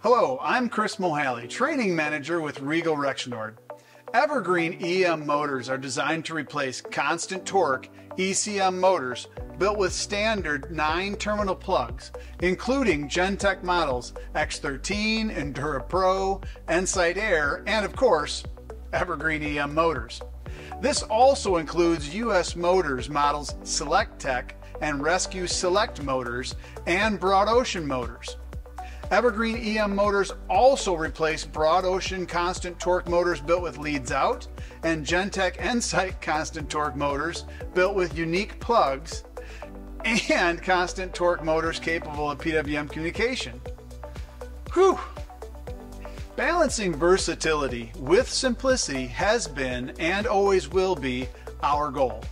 Hello, I'm Chris Mulhally, Training Manager with Regal Rexnord. Evergreen EM motors are designed to replace constant torque ECM motors built with standard nine terminal plugs, including Genteq models X13, Endura Pro, Ensight Air, and of course, Evergreen EM motors. This also includes US Motors models Select-Tech and Rescue Select motors and Broad Ocean motors. Evergreen EM motors also replace Broad Ocean constant torque motors built with leads out and Genteq Ensight constant torque motors built with unique plugs and constant torque motors capable of PWM communication. Whew! Balancing versatility with simplicity has been and always will be our goal.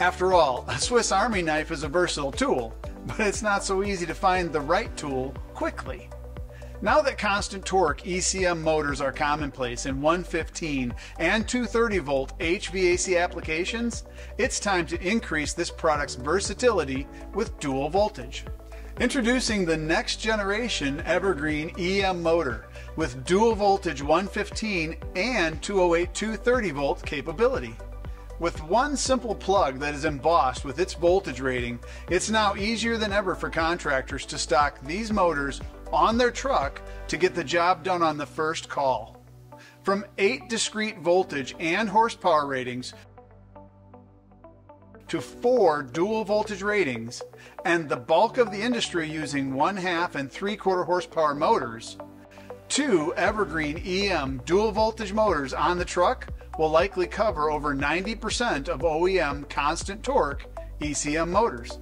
After all, a Swiss Army knife is a versatile tool, but it's not so easy to find the right tool quickly. Now that constant torque ECM motors are commonplace in 115 and 230 volt HVAC applications, it's time to increase this product's versatility with dual voltage. Introducing the next generation Evergreen EM motor with dual voltage 115 and 208 230 volt capability. With one simple plug that is embossed with its voltage rating, it's now easier than ever for contractors to stock these motors on their truck to get the job done on the first call. From 8 discrete voltage and horsepower ratings to 4 dual voltage ratings, and the bulk of the industry using 1 half and 3 quarter horsepower motors, two Evergreen EM dual voltage motors on the truck will likely cover over 90% of OEM constant torque ECM motors.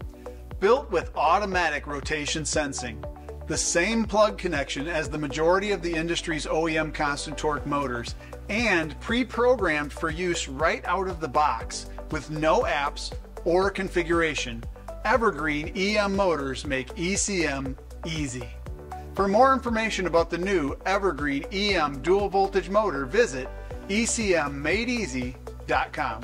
Built with automatic rotation sensing, the same plug connection as the majority of the industry's OEM constant torque motors, and pre-programmed for use right out of the box with no apps or configuration, Evergreen EM motors make ECM easy. For more information about the new Evergreen EM dual voltage motor, visit ecmmadeeasy.com.